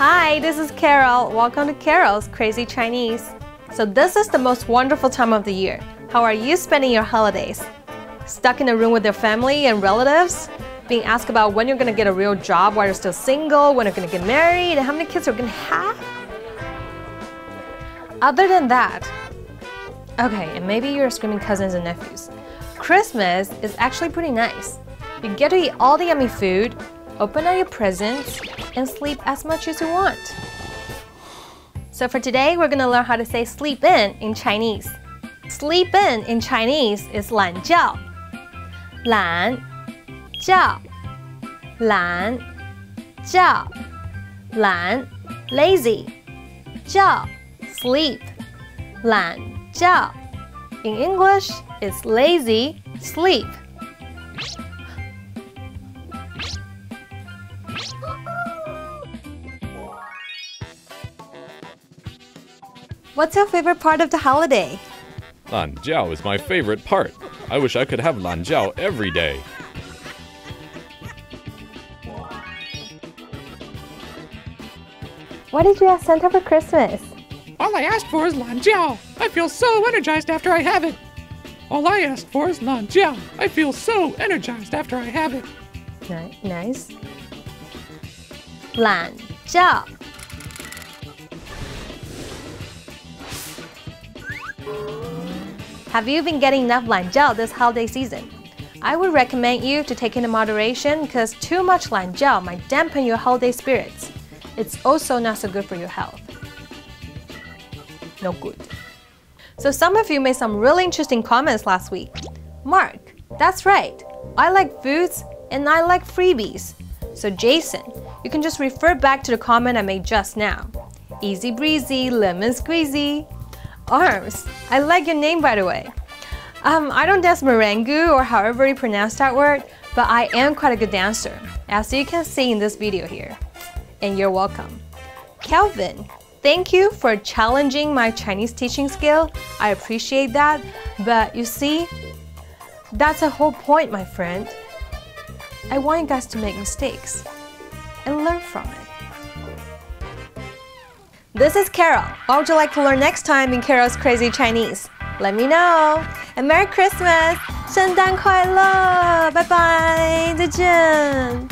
Hi, this is Carol. Welcome to Carol's Crazy Chinese. So, this is the most wonderful time of the year. How are you spending your holidays? Stuck in a room with your family and relatives? Being asked about when you're gonna get a real job while you're still single, when you're gonna get married, and how many kids you're gonna have? Other than that, okay, and maybe you're screaming cousins and nephews. Christmas is actually pretty nice. You get to eat all the yummy food, open up your presents, and sleep as much as you want. So for today, we're gonna learn how to say sleep in in Chinese. Sleep in in Chinese is 懒觉,懒觉,懒觉,懒 lazy, 觉 sleep, 懒觉 In English, it's lazy sleep. What's your favorite part of the holiday? Lan Jiao is my favorite part. I wish I could have Lan Jiao every day. What did you ask Santa for Christmas? All I asked for is Lan Jiao. I feel so energized after I have it. All I asked for is Lan Jiao. I feel so energized after I have it. Ni- Nice. 懒觉 Have you been getting enough lanjiao this holiday season? I would recommend you to take it in moderation because too much lanjiao might dampen your holiday spirits. It's also not so good for your health. No good. So some of you made some really interesting comments last week. Mark, that's right. I like foods and I like freebies. So Jason, you can just refer back to the comment I made just now. Easy breezy, lemon squeezy. Arms, I like your name by the way. Um, I don't dance merengue or however you pronounce that word, but I am quite a good dancer, as you can see in this video here. And you're welcome. Kelvin, thank you for challenging my Chinese teaching skill. I appreciate that. But you see, that's the whole point, my friend. I want you guys to make mistakes and learn from it. This is Carol. What would you like to learn next time in Carol's Crazy Chinese? Let me know. And Merry Christmas! 圣诞快乐！拜拜，再见。